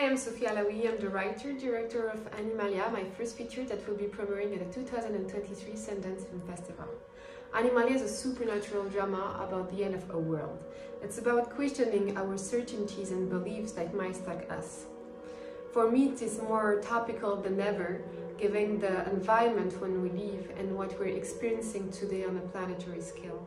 Hi, I'm Sofia Alaoui. I'm the writer, director of Animalia, my first feature that will be premiering at the 2023 Sundance Film Festival. Animalia is a supernatural drama about the end of a world. It's about questioning our certainties and beliefs that might stalk us. For me, it is more topical than ever, given the environment when we live and what we're experiencing today on a planetary scale.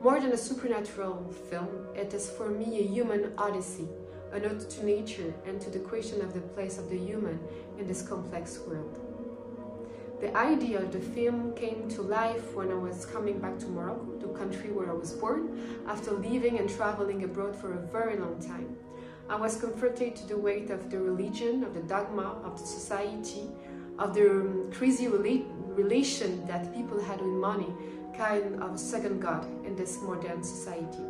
More than a supernatural film, it is for me a human odyssey, a ode to nature and to the question of the place of the human in this complex world. The idea of the film came to life when I was coming back to Morocco, the country where I was born, after living and traveling abroad for a very long time. I was confronted to the weight of the religion, of the dogma, of the society, of the um, crazy rela relation that people had with money, kind of a second god in this modern society.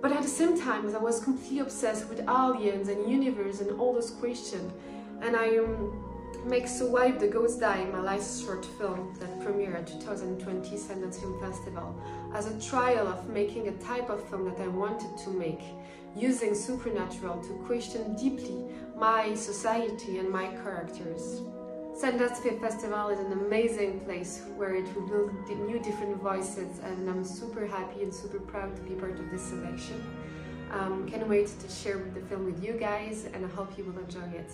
But at the same time, I was completely obsessed with aliens and universe and all those questions. And I um, make So the Goats Die, my last short film that premiered at 2020 Sundance Film Festival, as a trial of making a type of film that I wanted to make, using supernatural to question deeply my society and my characters. Film Festival is an amazing place where it will reveals new different voices and I'm super happy and super proud to be part of this selection. Um, can't wait to share the film with you guys and I hope you will enjoy it.